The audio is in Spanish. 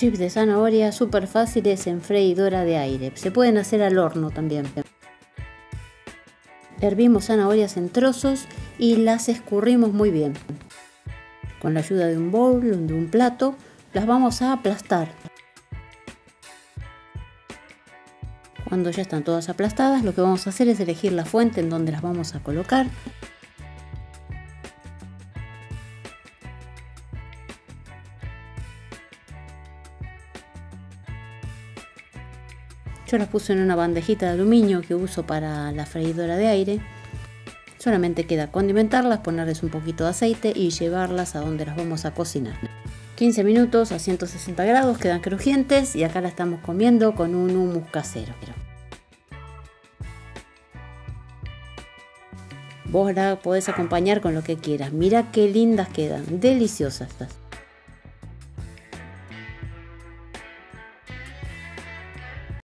Chips de zanahoria súper fáciles en freidora de aire. Se pueden hacer al horno también. Hervimos zanahorias en trozos y las escurrimos muy bien. Con la ayuda de un bowl, de un plato, las vamos a aplastar. Cuando ya están todas aplastadas, lo que vamos a hacer es elegir la fuente en donde las vamos a colocar. Yo las puse en una bandejita de aluminio que uso para la freidora de aire. Solamente queda condimentarlas, ponerles un poquito de aceite y llevarlas a donde las vamos a cocinar. 15 minutos a 160 grados, quedan crujientes y acá la estamos comiendo con un hummus casero. Vos la podés acompañar con lo que quieras. Mira qué lindas quedan, deliciosas.